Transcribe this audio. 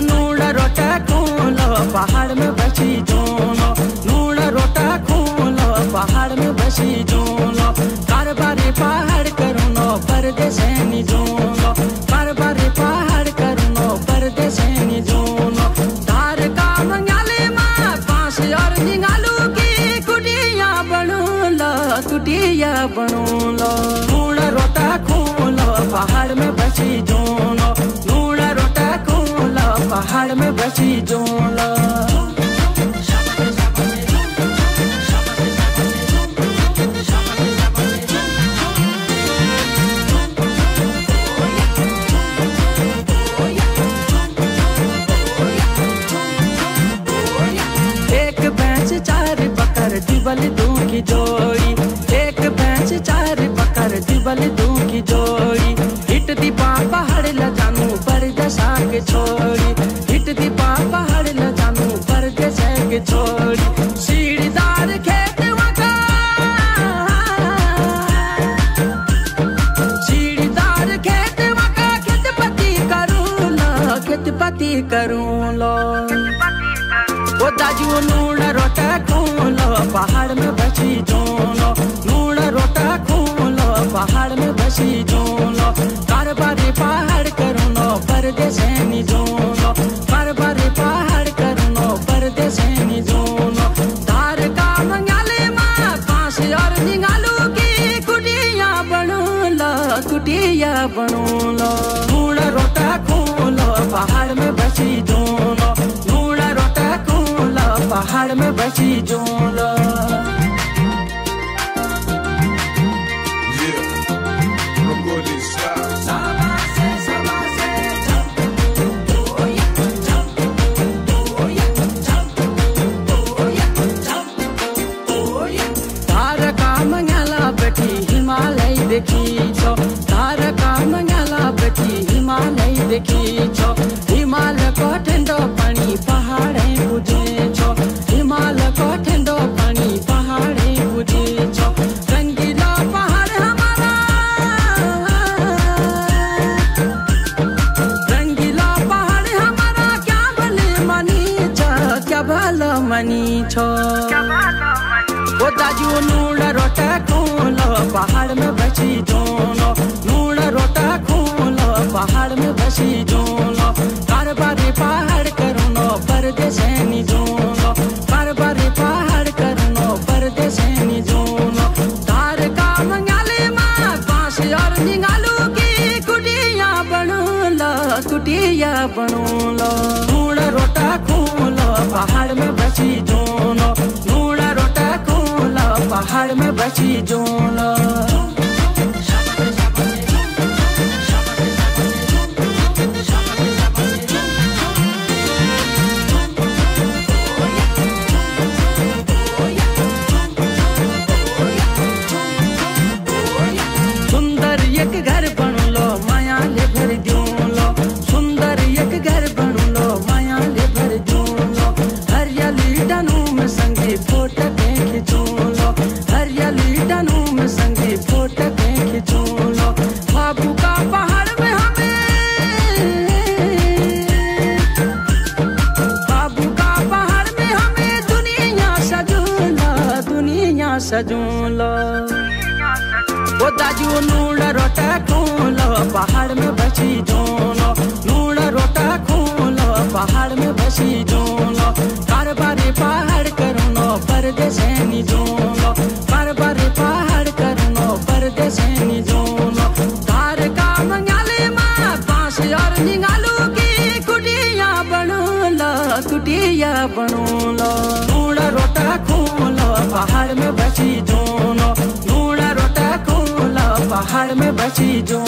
नून रोटा खूलो पहाड़ में बसी जोनो। नून रोटा खूलो पहाड़ में बसी जोनो। कारबारी पहाड़ करुनो परदेशनी जोनो। कारबारी पहाड़ करुनो परदेशनी जोनो। धार का मंगाले माँ पास और निगालू की कुटिया बनू लो कुटिया बनू लो नून रोटा खूलो पहाड़ में बसी जोनो। दिबल दू की जोड़ी। एक भैंस चार बकर दिबल दू की जोड़ी। हिट दीपा पहाड़ ल जानू, पर दशा के छोड़ी। हिट दीपा पहाड़ ल जानू, पर दशा के छोड़ी। सीढ़ीदार खेत पति करूँ लो ओ दाजू नून रोटा पहाड़ में बसी जोनो नून रोटा खूलो पहाड़ में बसी जोनो कारबारी पहाड़ करुनो परदेशनी जोनो कारबारी पहाड़ करुनो परदेशनी जोनो। धार का मंगाले माँ पास और निगालू की कुटिया बनू लो कुटिया बनू लो नून रोटा पहाड़ में बसी हिमालय देखी छो तारका मंगला बेटी हिमालय देखी छो हिमालय को छो। दाजू नून रोटा खूलो पहाड़ में बसी जोनो। नून रोटा खूलो पहाड़ में बसी जोनो। कारबारी पहाड़ करुनो परदेशनी जोनो। कारबारी पहाड़ करुनो परदेशनी जोनो। धार का मंगाले माँ पास और निगालू की कुटिया बनू, लो कुटिया बनू। पहाड़ में बसी जोनो सजूला ओ दाजू नून रोटा खूलो पहाड़ में बसी जोनो नून रोटा खूलो पहाड़ में बसी जोनो कारबारी पहाड़ करुनो परदेशनी जोनो कारबारी पहाड़ करुनो परदेशनी जोनो धार का मंगाले माँ पास और निगालू की कुटिया बनू लो, कुटिया बनू पहाड़ में बची जोनो नून रोटा कोला पहाड़ में बची जो